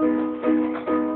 す。